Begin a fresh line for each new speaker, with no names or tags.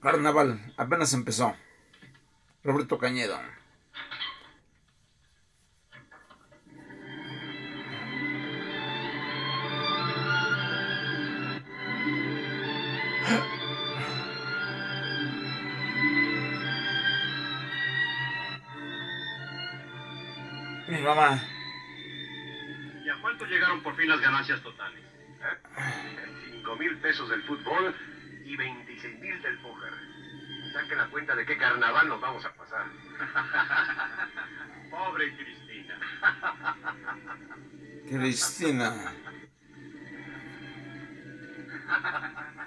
Carnaval apenas empezó. Roberto Cañedo. Mi mamá.
¿Y a cuánto llegaron por fin las ganancias totales?
Cinco mil pesos del fútbol y 26 mil del póker. Saque la cuenta de qué carnaval nos vamos a pasar.
Pobre Cristina.
Cristina.